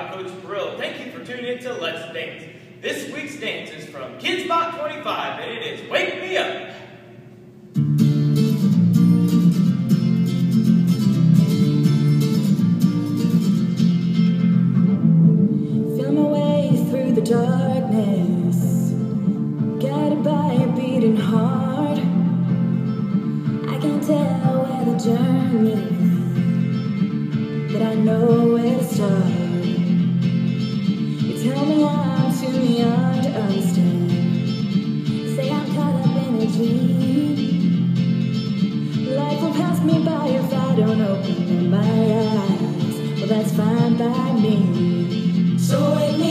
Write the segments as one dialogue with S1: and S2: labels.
S1: by Coach Pirillo. Thank you for tuning in to Let's Dance. This week's dance is from Kidz Bop 25, and it is Wake Me Up.
S2: Feel my way through the darkness, guided by a beating heart. I can't tell where the journey but I know where to start. To understand. Say I'm caught up in a dream. Life will pass me by if I don't open my eyes. Well, that's fine by me. So wake me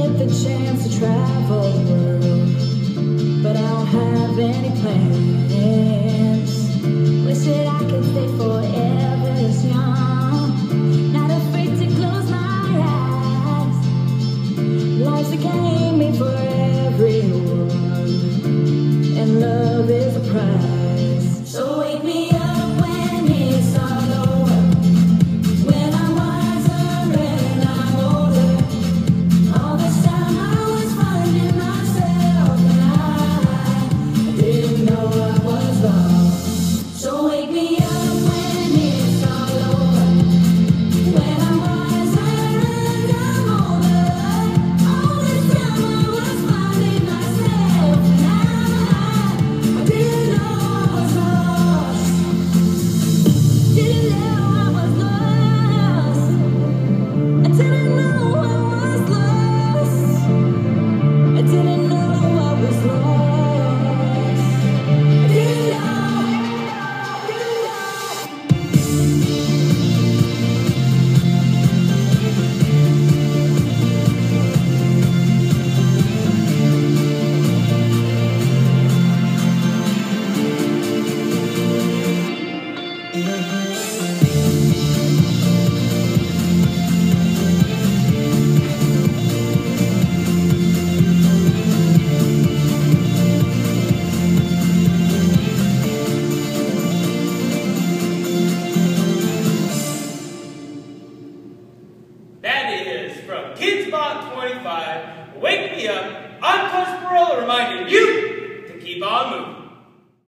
S2: get the chance to travel the world, but I don't have any plans. Wish that I could stay forever this young, not afraid to close my eyes. Life's a game made for everyone and love is a prize. So
S1: from Kidz Bop 25, Wake Me Up. I'm Coach Pirillo reminding you to keep on moving.